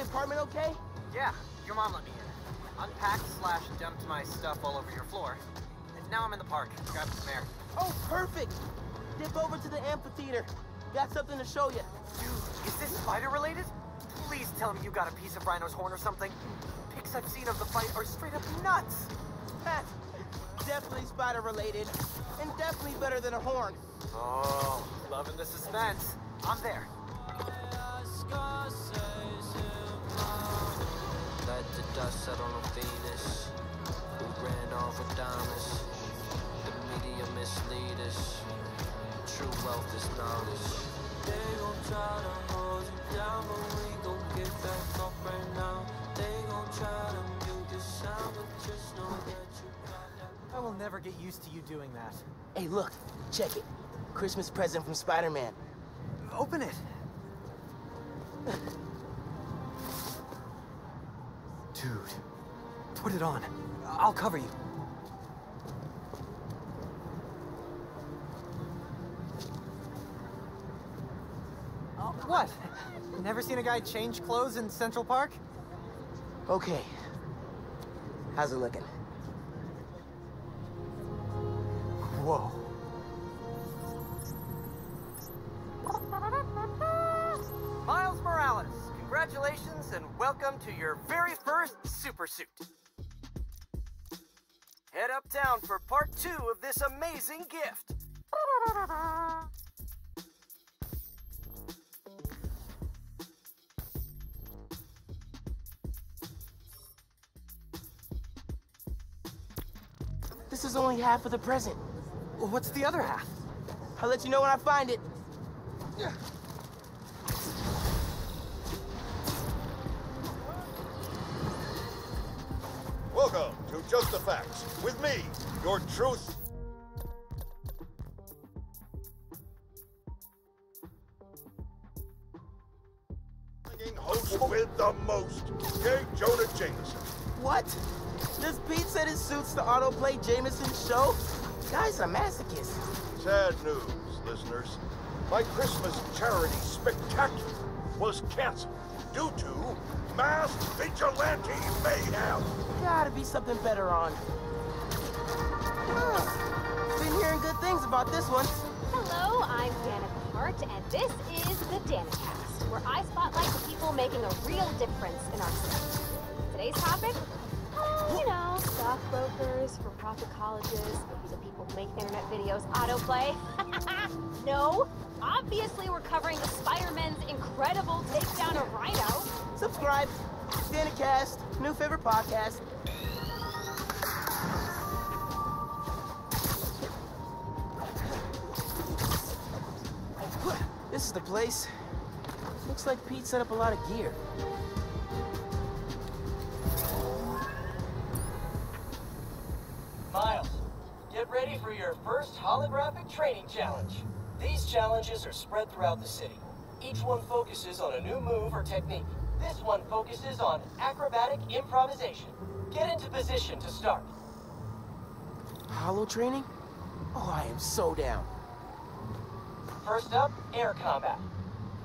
the apartment okay? Yeah, your mom let me in. Unpacked slash dumped my stuff all over your floor. And now I'm in the park, grabbing some air. Oh, perfect! Dip over to the amphitheater. Got something to show you. Dude, is this spider related? Please tell me you got a piece of Rhino's horn or something. Pics I've seen of the fight are straight up nuts. definitely spider related. And definitely better than a horn. Oh, loving the suspense. I'm there. Let the dust settle on Venus. Who ran off with diamonds? The media mislead us. True wealth is knowledge. They gon' try to hold you down, but we gon' get back up right now. They gon' try to mute the sound, but just know that you got that. I will never get used to you doing that. Hey, look. Check it. Christmas present from Spider-Man. Open it. Dude, put it on. I'll cover you. Oh, what? Never seen a guy change clothes in Central Park? Okay. How's it looking? Whoa. To your very first supersuit. Head uptown for part two of this amazing gift. This is only half of the present. What's the other half? I'll let you know when I find it. Welcome to Just the Facts with me, your truth. Host with the most, J. Jonah Jameson. What? Does Pete said it suits the autoplay Jameson show? Guy's a masochist. Sad news, listeners. My Christmas charity spectacular was canceled due to mass vigilante mayhem. Gotta be something better on. Huh. Been hearing good things about this one. Hello, I'm Danica Hart, and this is the Danicast, where I spotlight the people making a real difference in our city. Today's topic? Oh, you know, stockbrokers, for-profit colleges, the people who make internet videos autoplay. no, obviously we're covering the Spider-Man's incredible takedown of Rhino. Subscribe. Danicast, new favorite podcast. This is the place. Looks like Pete set up a lot of gear. Miles, get ready for your first holographic training challenge. These challenges are spread throughout the city. Each one focuses on a new move or technique. This one focuses on acrobatic improvisation. Get into position to start. Hollow training? Oh, I am so down. First up, air combat.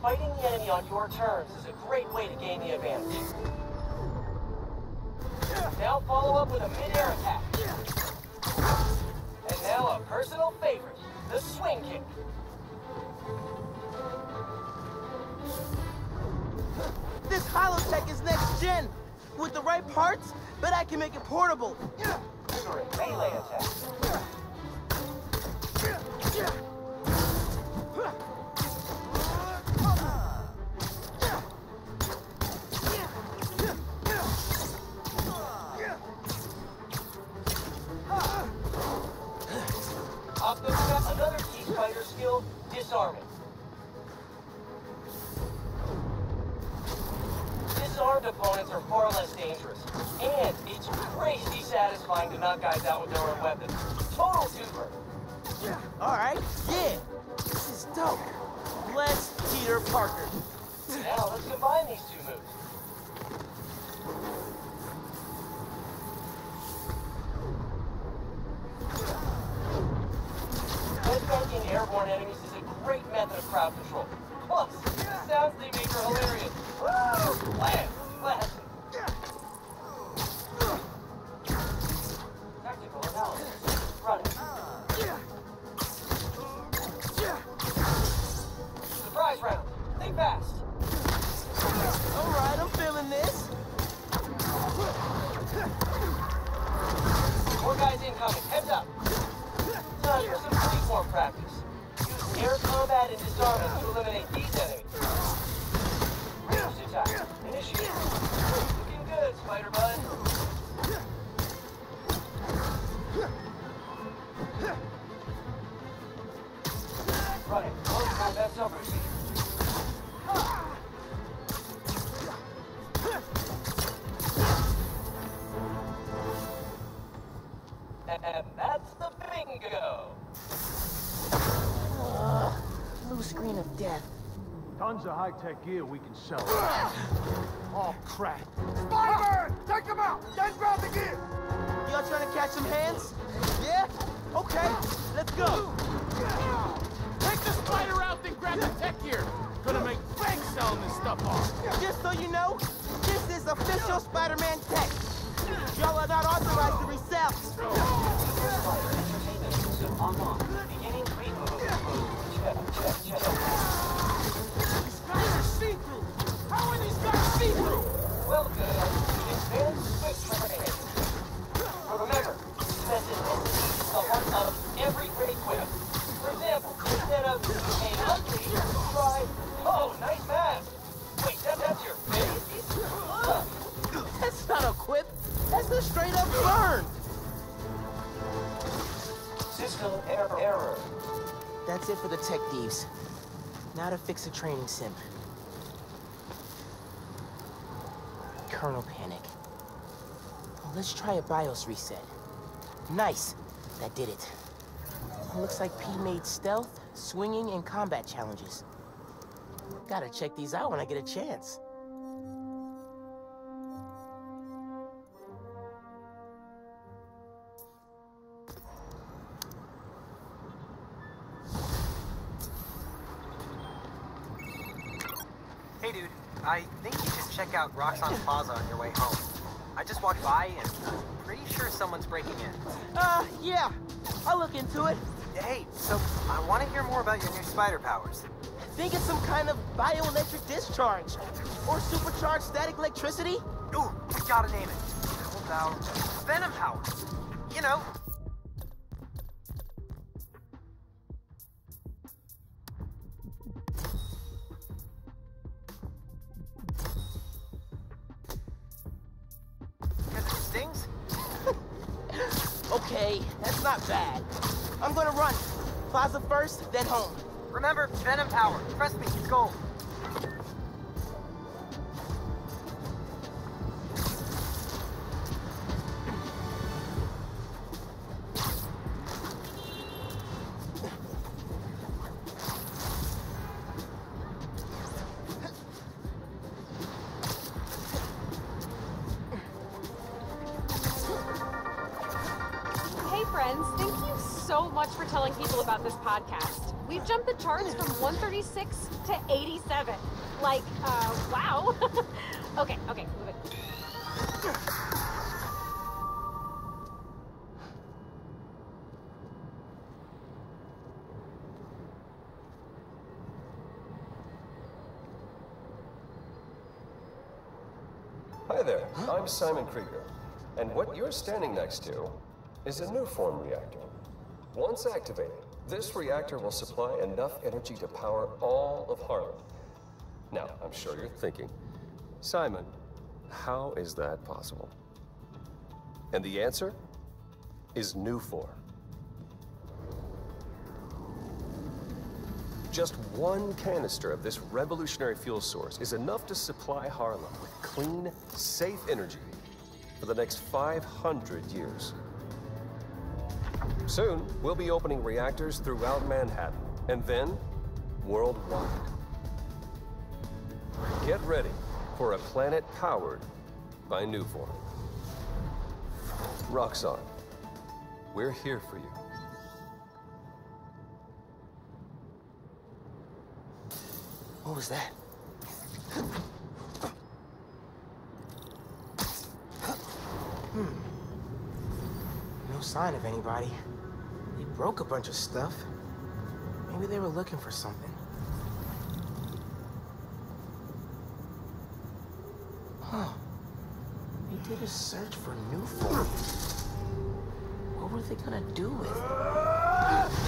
Fighting the enemy on your terms is a great way to gain the advantage. Now follow up with a mid-air attack. And now a personal favorite, the swing kick. Right parts, I can make it portable. A melee attack. Got another key skill, disarming. Opponents are far less dangerous. And it's crazy satisfying to knock guys out with their own weapons. Total twofer. All right, yeah. This is dope. Bless Peter Parker. Now let's combine these two moves. Headbunking airborne enemies is a great method of crowd control. Plus, the sounds they make are hilarious. Woo! Land! Class. Tons of high-tech gear we can sell. Oh, crap. Spider-Man! Take him out! Then grab the gear! Y'all trying to catch some hands? Yeah? Okay, let's go. Take the spider out, then grab the tech gear. Gonna make bank selling this stuff off. Just so you know, this is official Spider-Man tech. Y'all are not authorized to resell. Online. Beginning reboot. Check, check, check. Oh, nice mask. Wait, that, that's your face? That's not a quip. That's a straight up burn. System error. error. That's it for the tech thieves. Now to fix a training sim. Kernel panic. Well, let's try a BIOS reset. Nice. That did it. Looks like P made stealth, swinging, and combat challenges. Gotta check these out when I get a chance. Hey, dude. I think you should check out Roxxon Plaza on your way home. I just walked by and I'm pretty sure someone's breaking in. Uh, yeah. I'll look into it. Hey, so I want to hear more about your new spider powers. Think it's some kind of bioelectric discharge. Or supercharged static electricity. Ooh, we gotta name it. How about Venom powers? You know, Plaza first, then home. Remember, Venom power. Trust me, it's gold. About this podcast. We've jumped the charts from 136 to 87. Like, uh, wow. okay, okay, move it. Hi there, I'm Simon Krieger, and what you're standing next to is a Nuform reactor. Once activated, this reactor will supply enough energy to power all of Harlem. Now, I'm sure you're thinking, Simon, how is that possible? And the answer is Nuform. Just one canister of this revolutionary fuel source is enough to supply Harlem with clean, safe energy for the next 500 years. Soon, we'll be opening reactors throughout Manhattan, and then worldwide. Get ready for a planet powered by Nuform. Roxxon, we're here for you. What was that? Hmm. No sign of anybody. Broke a bunch of stuff. Maybe they were looking for something. Huh. They did a search for Nuform. What were they gonna do with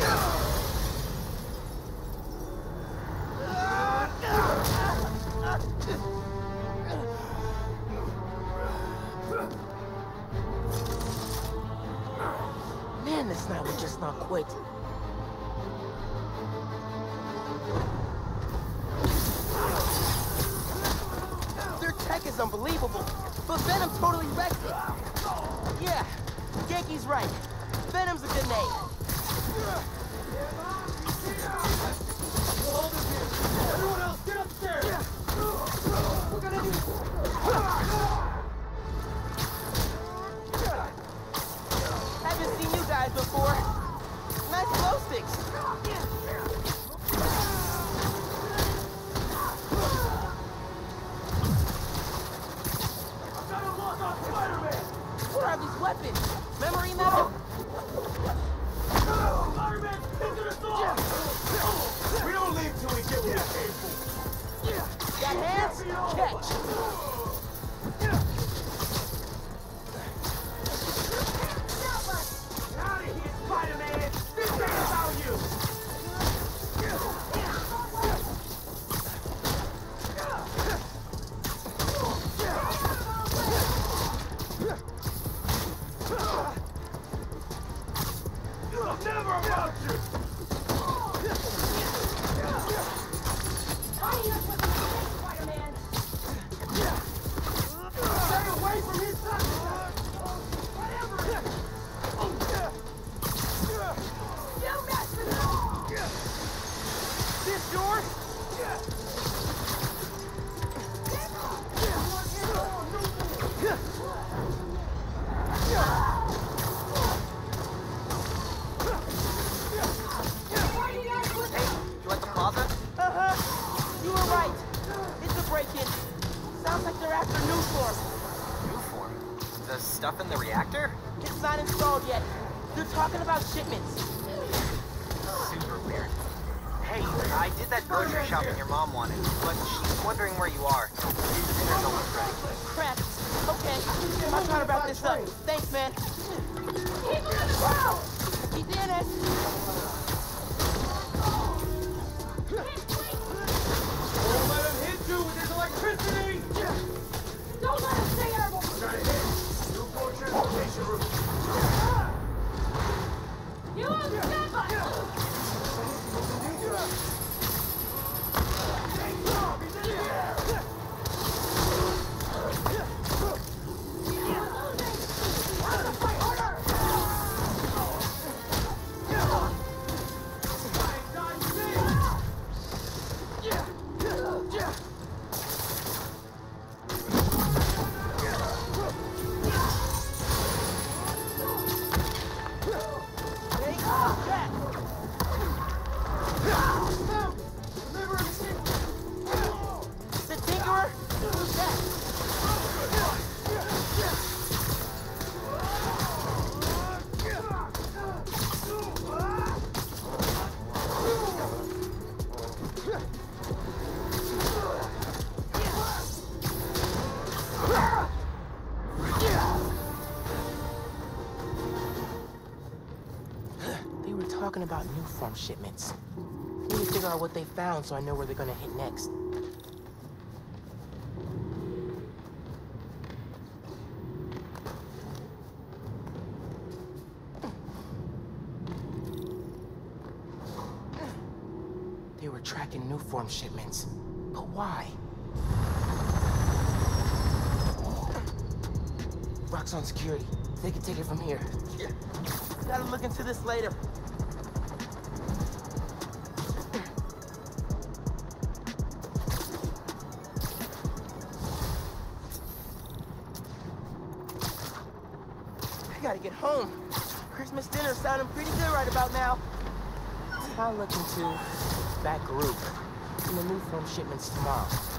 it? Is unbelievable, but Venom totally wrecked it. Yeah, Ganke's right. Venom's a good name. Haven't seen you guys before. Nice glow sticks. Door? I did that grocery shopping your mom wanted, but she's wondering where you are. Dinner's almost ready. Crap. Okay. I'll try to wrap this up. Thanks, man. Keep on the ground! Keep in it. Don't let him hit you with form shipments. Need to figure out what they found so I know where they're gonna hit next. They were tracking Nuform shipments. But why? Roxxon security. They can take it from here. Yeah. Gotta look into this later. Gotta get home. Christmas dinner sounding pretty good right about now. I'll look into that group and the new form shipments tomorrow.